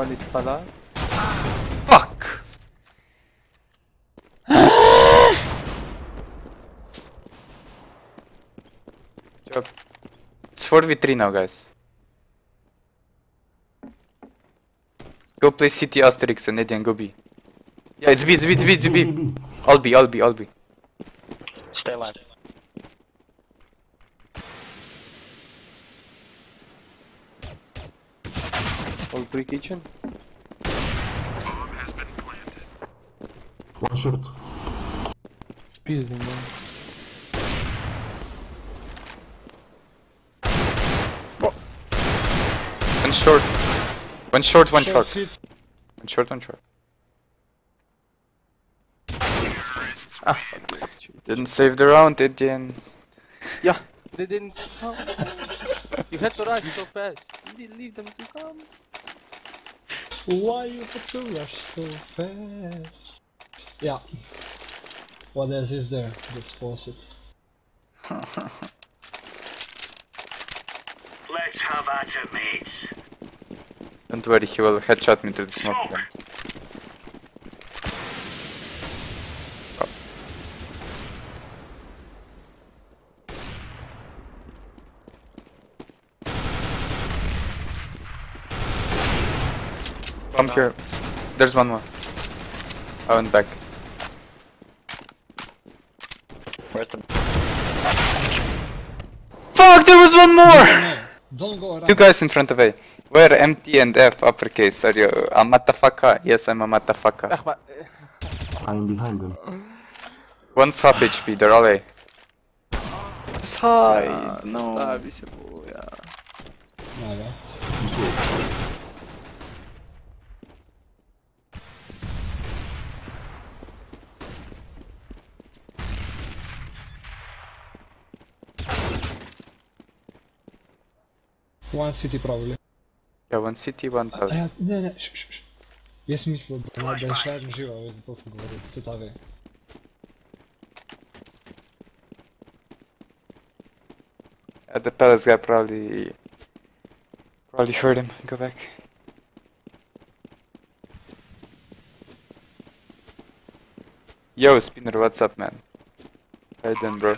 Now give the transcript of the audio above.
One is palace. Fuck! Job. It's 4v3 now, guys. Go play City Asterix and Edian, go B. Yeah, it's B, it's B, it's B, it's B. I'll be, I'll be, I'll be. All three kitchen. One short. Пиздим, да. One short. One short, one short. One short, one short. Ah, Didn't save the round, Edian. yeah, they didn't come. you had to rush so fast. You didn't leave them to come. Why you have to rush so fast? Yeah. What else is there? Just force it. Let's have at it, mates. Don't worry, he will headshot me to the smoke again. Come here. There's one more. I went back. Where's the Fuck, there was one more! No, don't go around. Two guys in front of A. Where MT and F uppercase? Are you a motherfucker? Yes, I'm a motherfucker. Ach, but I'm behind them. One's half HP, they're all A. Side, no. One city probably. Yeah, one city, one A ja, pulse. nie, nie, sz, sz, sz. Jest myśl, bo na Ben żyła, więc po prostu говорю, cytawy. Uh, the palace guy probably probably heard him. Go back. Yo, Spinner, what's up, man? Hey then, bro.